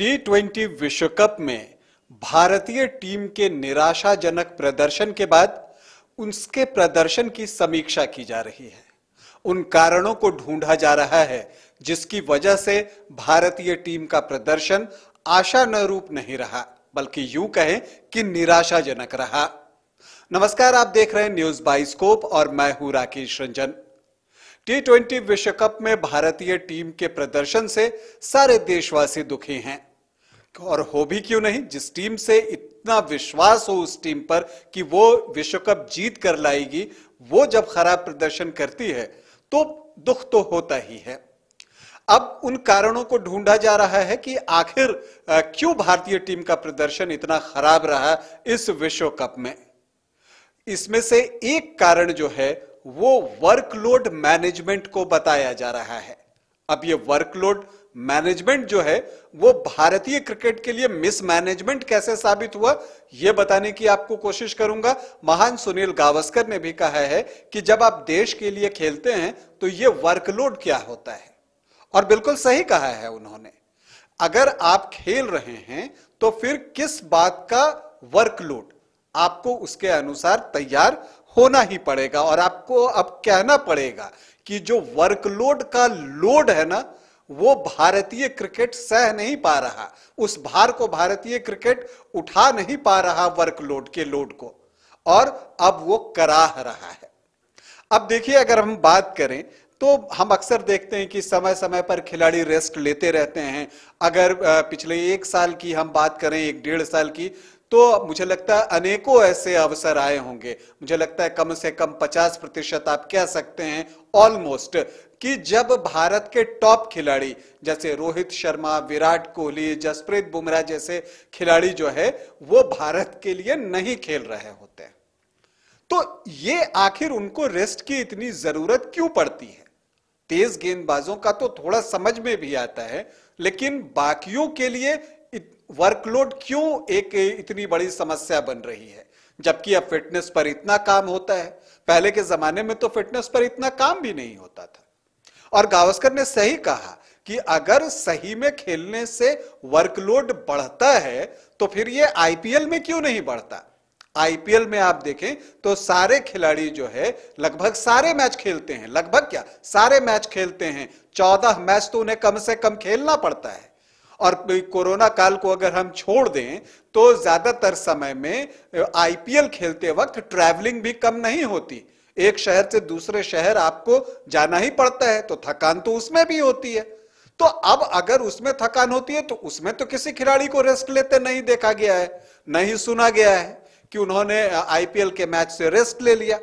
T twenty विश्व cup में भारतीय टीम के निराशाजनक प्रदर्शन के बाद उसके प्रदर्शन की समीक्षा की जा रही है। उन कारणों को ढूंढा जा रहा है, जिसकी वजह से भारतीय टीम का प्रदर्शन आशानुरूप नहीं रहा, बल्कि यूँ कहें कि निराशाजनक रहा। नमस्कार, आप देख रहे हैं न्यूज़ बाइस्कोप और मैं हूँ राकेश रंजन। टी ट्वेंटी विश्व कप में भारतीय टीम के प्रदर्शन से सारे देशवासी दुखी हैं। और हो भी क्यों नहीं? जिस टीम से इतना विश्वास हो उस टीम पर कि वो विश्व कप जीत कर लाएगी, वो जब खराब प्रदर्शन करती है तो दुख तो होता ही है। अब उन कारणों को ढूंढा जा रहा है कि आखिर क्यों भारतीय टीम का प्रदर्शन इतना खराब रहा इस विश्व कप में? इसमें से एक कारण जो है, वो वर्कलोड मैनेजमेंट को बताया जा रहा है। अब ये वर्कलोड मैनेजमेंट जो है, वो भारतीय क्रिकेट के लिए मिसमैनेजमेंट कैसे साबित हुआ यह बताने की आपको कोशिश करूँगा। महान सुनील गावस्कर ने भी कहा है कि जब आप देश के लिए खेलते हैं तो ये वर्कलोड क्या होता है? और बिल्कुल सही कहा है उन्होंने। अगर आप खेल रहे हैं तो फिर किस बात का वर्कलोड आपको उसके अनुसार तैयार होना ही पड़ेगा और आपको अब कहना पड़ेगा कि जो वर्कलोड का लोड है ना वो भारतीय क्रिकेट सह नहीं पा रहा। उस भार को भारतीय क्रिकेट उठा नहीं पा रहा वर्कलोड के लोड को। और अब वो कराह रहा है। अब देखिए, अगर हम बात करें तो हम अक्सर देखते हैं कि समय समय पर खिलाड़ी रेस्ट लेते रहते हैं। अगर पिछले एक साल की हम बात करें, एक डेढ़ साल की तो मुझे लगता है अनेकों ऐसे अवसर आए होंगे। मुझे लगता है कम से कम 50 प्रतिशत आप कह सकते हैं ऑलमोस्ट कि जब भारत के टॉप खिलाड़ी, जैसे रोहित शर्मा, विराट कोहली, जसप्रीत बुमराह जैसे खिलाड़ी जो है, वो भारत के लिए नहीं खेल रहे होते। तो ये आखिर उनको रेस्ट की इतनी ज़रूरत क्यों पड़ती है? तेज गेंदबाजों का तो थोड़ा समझ में भी आता है, लेकिन बाकियों के लिए वर्कलोड क्यों एक इतनी बड़ी समस्या बन रही है? जबकि अब फिटनेस पर इतना काम होता है। पहले के जमाने में तो फिटनेस पर इतना काम भी नहीं होता था। और गावस्कर ने सही कहा कि अगर सही में खेलने से वर्कलोड बढ़ता है तो फिर ये आईपीएल में क्यों नहीं बढ़ता? आईपीएल में आप देखें तो सारे खिलाड़ी जो है, लगभग सारे मैच खेलते हैं। लगभग क्या? सारे मैच खेलते हैं। चौदह मैच तो उन्हें कम से कम खेलना पड़ता है। और कोरोना काल को अगर हम छोड़ दें तो ज़्यादातर समय में आईपीएल खेलते वक्त ट्रैवलिंग भी कम नहीं होती। एक शहर से दूसरे शहर आपको जाना ही पड़ता है तो थकान तो उसमें भी होती है। तो अब अगर उसमें थकान होती है तो उसमें तो किसी खिलाड़ी को रेस्ट लेते नहीं देखा गया है, नहीं सुना गया है कि उन्होंने आईपीएल के मैच से रेस्ट ले लिया।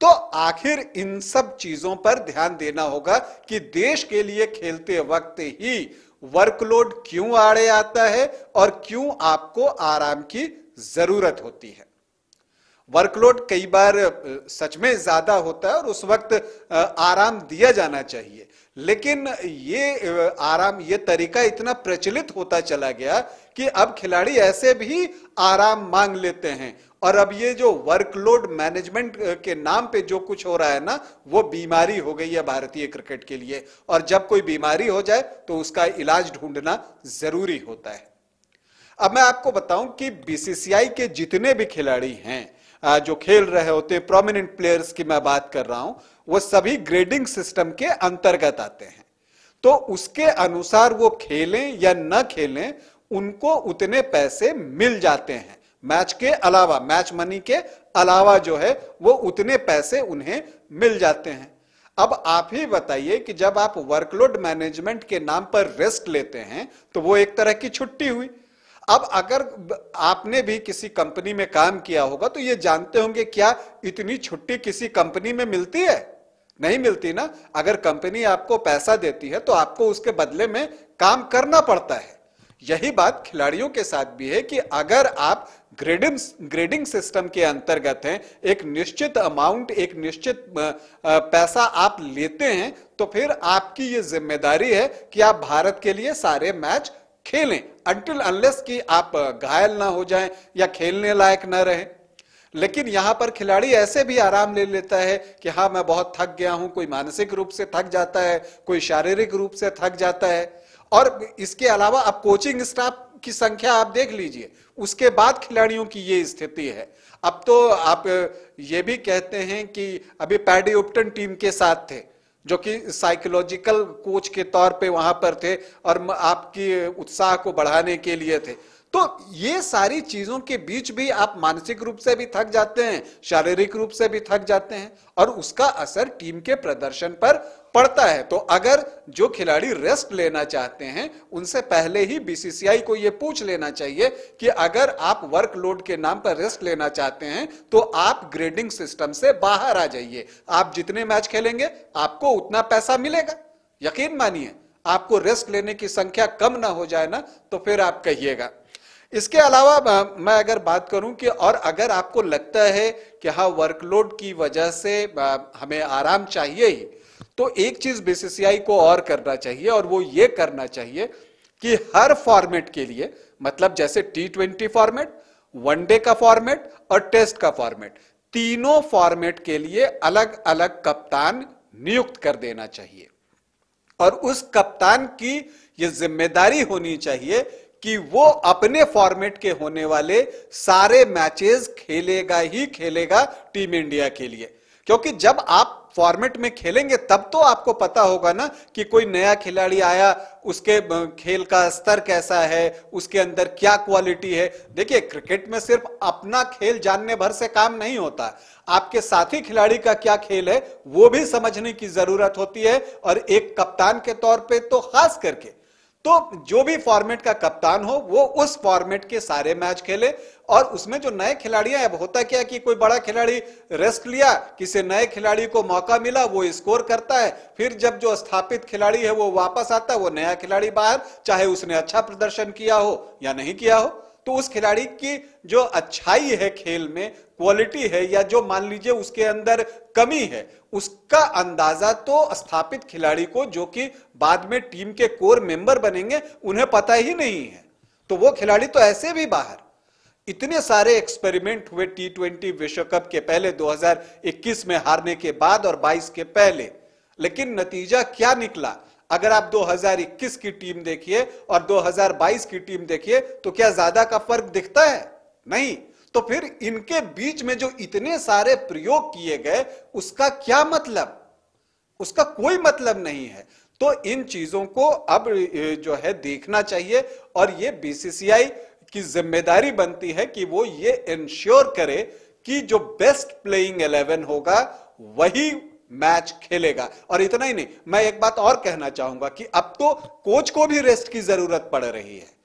तो आखिर इन सब चीज़ों पर ध्यान देना होगा कि देश के लिए खेलते वक्त ही वर्कलोड क्यों आड़े आता है और क्यों आपको आराम की ज़रूरत होती है। वर्कलोड कई बार सच में ज़्यादा होता है और उस वक्त आराम दिया जाना चाहिए। लेकिन ये आराम, ये तरीका इतना प्रचलित होता चला गया कि अब खिलाड़ी ऐसे भी आराम मांग लेते हैं। और अब ये जो वर्कलोड मैनेजमेंट के नाम पे जो कुछ हो रहा है ना, वो बीमारी हो गई है भारतीय क्रिकेट के लिए। और जब कोई बीमारी हो जाए तो उसका इलाज ढूंढना ज़रूरी होता है। अब मैं आपको बताऊँ कि बीसीसीआई के जितने भी खिलाड़ी हैं जो खेल रहे होते हैं प्रोमिनेंट प्लेयर्स की मैं बात कर रहा हूँ, वो सभी ग्रेडिंग सिस्टम के अंतर्गत आते हैं। तो उसके अनुसार वो खेलें या न खेलें, उनको उतने पैसे मिल जाते हैं। मैच के अलावा मैच मनी के अलावा जो है, वो उतने पैसे उन्हें मिल जाते हैं। अब आप ही बताइए कि जब आप वर्कलोड मैनेजमेंट के नाम पर रेस्ट लेते हैं तो वो एक तरह की छुट्टी हुई। अब अगर आपने भी किसी कंपनी में काम किया होगा तो ये जानते होंगे क्या इतनी छुट्टी किसी कंपनी में मिलती है? नहीं मिलती ना? अगर कंपनी आपको पैसा देती है तो आपको उसके बदले में काम करना पड़ता है। यही बात खिलाड़ियों के साथ भी है कि अगर आप ग्रेडिंग ग्रेडिंग सिस्टम के अंतर्गत हैं, एक निश्चित अमाउंट एक निश्चित पैसा आप लेते हैं तो फिर आपकी ये ज़िम्मेदारी है कि आप भारत के लिए सारे मैच खेलें अंटिल अनलेस कि आप घायल ना हो जाएँ या खेलने लायक ना रहे। लेकिन यहाँ पर खिलाड़ी ऐसे भी आराम ले लेता है कि हाँ मैं बहुत थक गया हूँ, कोई मानसिक रूप से थक जाता है, कोई शारीरिक रूप से थक जाता है। और इसके अलावा अब कोचिंग स्टाफ की संख्या आप देख लीजिए, उसके बाद खिलाड़ियों की ये स्थिति है। अब तो आप ये भी कहते हैं कि अभी पैडी उपटन टीम के साथ थे। जो कि साइकोलॉजिकल कोच के तौर पे वहाँ पर थे और आपकी उत्साह को बढ़ाने के लिए थे। तो ये सारी चीज़ों के बीच भी आप मानसिक रूप से भी थक जाते हैं, शारीरिक रूप से भी थक जाते हैं और उसका असर टीम के प्रदर्शन पर पड़ता है। तो अगर जो खिलाड़ी रेस्ट लेना चाहते हैं, उनसे पहले ही बीसीसीआई को यह पूछ लेना चाहिए कि अगर आप वर्कलोड के नाम पर रेस्ट लेना चाहते हैं तो आप ग्रेडिंग सिस्टम से बाहर आ जाइए। आप जितने मैच खेलेंगे, आपको उतना पैसा मिलेगा। यकीन मानिए, आपको रेस्ट लेने की संख्या कम ना हो जाए ना तो फिर आप कहिएगा। इसके अलावा मैं अगर बात करूँ कि और अगर आपको लगता है कि हाँ वर्कलोड की वजह से हमें आराम चाहिए ही तो एक चीज़ बीसीसीआई को और करना चाहिए और वो ये करना चाहिए कि हर फॉर्मेट के लिए मतलब जैसे T twenty format one day का फॉर्मेट और टेस्ट का फॉर्मेट, तीनों फॉर्मेट के लिए अलग अलग कप्तान नियुक्त कर देना चाहिए। और उस कप्तान की यह ज़िम्मेदारी होनी चाहिए कि वो अपने फॉर्मेट के होने वाले सारे मैचेस खेलेगा ही खेलेगा टीम इंडिया के लिए। क्योंकि जब आप फॉर्मेट में खेलेंगे, तब तो आपको पता होगा ना कि कोई नया खिलाड़ी आया, उसके खेल का स्तर कैसा है, उसके अंदर क्या क्वालिटी है। देखिए क्रिकेट में सिर्फ़ अपना खेल जानने भर से काम नहीं होता। आपके साथी खिलाड़ी का क्या खेल है, वो भी समझने की ज़रूरत होती है। और एक कप्तान के तौर पे तो खास करके तो जो भी फॉर्मेट का कप्तान हो, वो उस फॉर्मेट के सारे मैच खेले और उसमें जो नए खिलाड़ी हैं अब होता क्या कि कोई बड़ा खिलाड़ी रेस्ट लिया, किसी नए खिलाड़ी को मौका मिला, वो स्कोर करता है, फिर जब जो स्थापित खिलाड़ी है वो वापस आता है, वो नया खिलाड़ी बाहर, चाहे उसने अच्छा प्रदर्शन किया हो या नहीं किया हो। तो उस खिलाड़ी की जो अच्छाई है खेल में क्वालिटी है या जो मान लीजिए उसके अंदर कमी है, उसका अंदाज़ा तो स्थापित खिलाड़ी को जो कि बाद में टीम के कोर मेंबर बनेंगे, उन्हें पता ही नहीं है। तो वो खिलाड़ी तो ऐसे भी बाहर। इतने सारे एक्सपेरिमेंट हुए टी ट्वेंटी विश्व कप के पहले 2021 में हारने के बाद और 22 के पहले। लेकिन नतीजा क्या निकला? अगर आप 2021 की टीम देखिए और 2022 की टीम देखिए तो क्या ज़्यादा का फ़र्क दिखता है? नहीं। तो फिर इनके बीच में जो इतने सारे प्रयोग किए गए, उसका क्या मतलब? उसका कोई मतलब नहीं है। तो इन चीज़ों को अब जो है, देखना चाहिए और ये बीसीसीआई की ज़िम्मेदारी बनती है कि वो ये इंश्योर करे कि जो बेस्ट प्लेइंग इलेवन होगा, वही मैच खेलेगा। और इतना ही नहीं, मैं एक बात और कहना चाहूँगा कि अब तो कोच को भी रेस्ट की ज़रूरत पड़ रही है।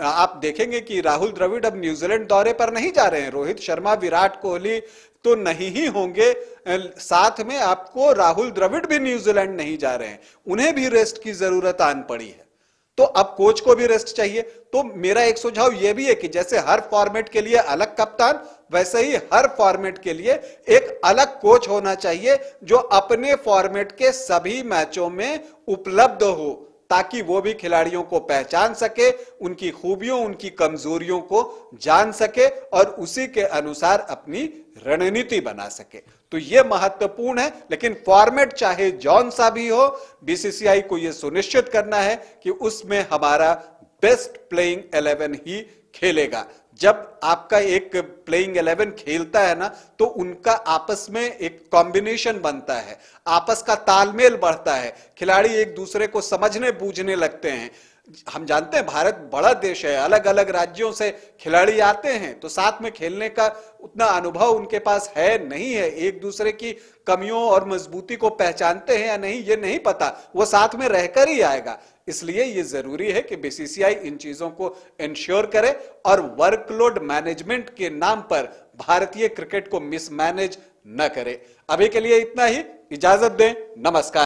आप देखेंगे कि राहुल द्रविड़ अब न्यूजीलैंड दौरे पर नहीं जा रहे हैं। रोहित शर्मा, विराट कोहली तो नहीं ही होंगे। साथ में आपको राहुल द्रविड़ भी न्यूजीलैंड नहीं जा रहे हैं। उन्हें भी रेस्ट की ज़रूरत आन पड़ी है। तो अब कोच को भी रेस्ट चाहिए। तो मेरा एक सुझाव यह भी है कि जैसे हर फॉर्मेट के लिए अलग कप्तान, वैसे ही हर फॉर्मेट के लिए एक अलग कोच होना चाहिए, जो अपने फॉर्मेट के सभी मैचों में उपलब्ध हो। ताकि वो भी खिलाड़ियों को पहचान सके, उनकी खूबियों, उनकी कमजोरियों को जान सके और उसी के अनुसार अपनी रणनीति बना सके। तो ये महत्वपूर्ण है, लेकिन फॉर्मेट चाहे जॉन सा भी हो, बीसीसीआई को यह सुनिश्चित करना है कि उसमें हमारा बेस्ट प्लेइंग इलेवन ही खेलेगा। जब आपका एक प्लेइंग इलेवन खेलता है ना तो उनका आपस में एक कॉम्बिनेशन बनता है। आपस का तालमेल बढ़ता है। खिलाड़ी एक दूसरे को समझने, बूझने लगते हैं। हम जानते हैं भारत बड़ा देश है अलग अलग राज्यों से खिलाड़ी आते हैं तो साथ में खेलने का उतना अनुभव उनके पास है नहीं है। एक दूसरे की कमियों और मजबूती को पहचानते हैं या नहीं, ये नहीं पता। वो साथ में रहकर ही आएगा। इसलिए ये ज़रूरी है कि बीसीसीआई इन चीज़ों को इंश्योर करे और वर्कलोड मैनेजमेंट के नाम पर भारतीय क्रिकेट को मिसमैनेज न करे। अभी के लिए इतना ही। इजाज़त दें। नमस्कार।